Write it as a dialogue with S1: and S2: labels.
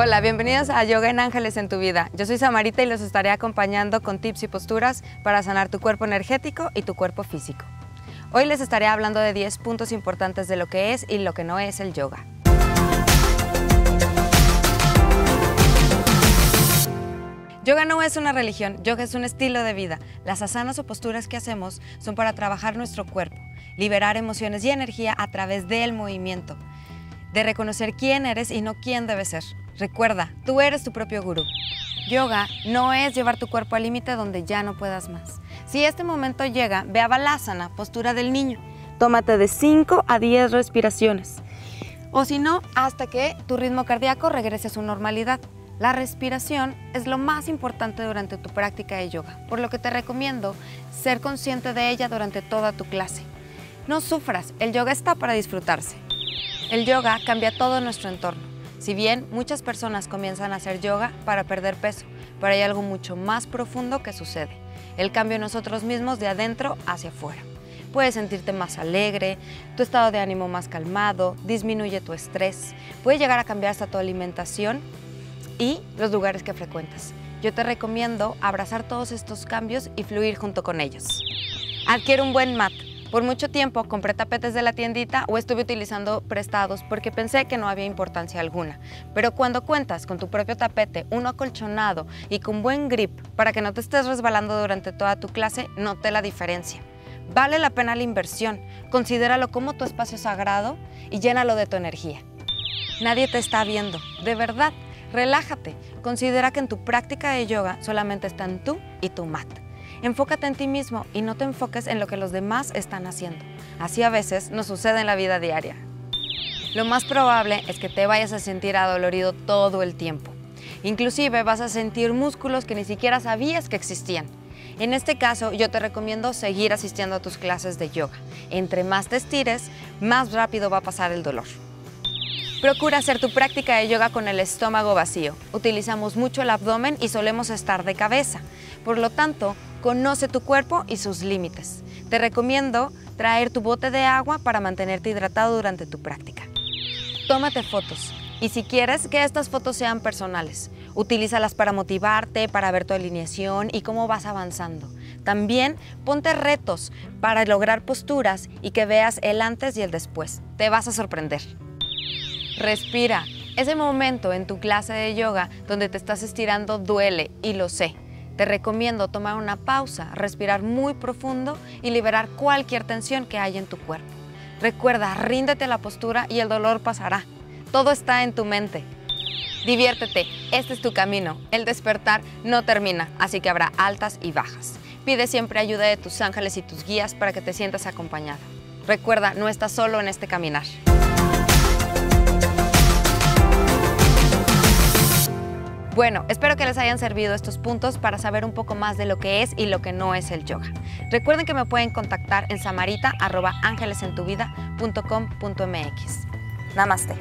S1: Hola, bienvenidos a Yoga en Ángeles en tu vida. Yo soy Samarita y los estaré acompañando con tips y posturas para sanar tu cuerpo energético y tu cuerpo físico. Hoy les estaré hablando de 10 puntos importantes de lo que es y lo que no es el yoga. Yoga no es una religión, yoga es un estilo de vida. Las asanas o posturas que hacemos son para trabajar nuestro cuerpo, liberar emociones y energía a través del movimiento, de reconocer quién eres y no quién debes ser. Recuerda, tú eres tu propio gurú. Yoga no es llevar tu cuerpo al límite donde ya no puedas más. Si este momento llega, ve a Balasana, postura del niño. Tómate de 5 a 10 respiraciones. O si no, hasta que tu ritmo cardíaco regrese a su normalidad. La respiración es lo más importante durante tu práctica de yoga, por lo que te recomiendo ser consciente de ella durante toda tu clase. No sufras, el yoga está para disfrutarse. El yoga cambia todo nuestro entorno. Si bien muchas personas comienzan a hacer yoga para perder peso, pero hay algo mucho más profundo que sucede. El cambio en nosotros mismos de adentro hacia afuera. Puedes sentirte más alegre, tu estado de ánimo más calmado, disminuye tu estrés, puede llegar a cambiar hasta tu alimentación y los lugares que frecuentas. Yo te recomiendo abrazar todos estos cambios y fluir junto con ellos. Adquiere un buen mat. Por mucho tiempo compré tapetes de la tiendita o estuve utilizando prestados porque pensé que no había importancia alguna. Pero cuando cuentas con tu propio tapete, uno acolchonado y con buen grip para que no te estés resbalando durante toda tu clase, noté la diferencia. Vale la pena la inversión. Considéralo como tu espacio sagrado y llénalo de tu energía. Nadie te está viendo, de verdad. Relájate. Considera que en tu práctica de yoga solamente están tú y tu mat. Enfócate en ti mismo y no te enfoques en lo que los demás están haciendo. Así a veces nos sucede en la vida diaria. Lo más probable es que te vayas a sentir adolorido todo el tiempo. Inclusive vas a sentir músculos que ni siquiera sabías que existían. En este caso, yo te recomiendo seguir asistiendo a tus clases de yoga. Entre más te estires, más rápido va a pasar el dolor. Procura hacer tu práctica de yoga con el estómago vacío. Utilizamos mucho el abdomen y solemos estar de cabeza. Por lo tanto, conoce tu cuerpo y sus límites. Te recomiendo traer tu bote de agua para mantenerte hidratado durante tu práctica. Tómate fotos y si quieres que estas fotos sean personales, utilízalas para motivarte, para ver tu alineación y cómo vas avanzando. También ponte retos para lograr posturas y que veas el antes y el después. Te vas a sorprender. Respira. Ese momento en tu clase de yoga donde te estás estirando duele y lo sé. Te recomiendo tomar una pausa, respirar muy profundo y liberar cualquier tensión que haya en tu cuerpo. Recuerda, ríndete a la postura y el dolor pasará. Todo está en tu mente. Diviértete, este es tu camino. El despertar no termina, así que habrá altas y bajas. Pide siempre ayuda de tus ángeles y tus guías para que te sientas acompañada. Recuerda, no estás solo en este caminar. Bueno, espero que les hayan servido estos puntos para saber un poco más de lo que es y lo que no es el yoga. Recuerden que me pueden contactar en samarita.angelesentuvida.com.mx. Namaste.